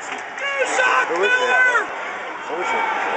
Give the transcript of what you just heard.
plus. Who is it? Who is it?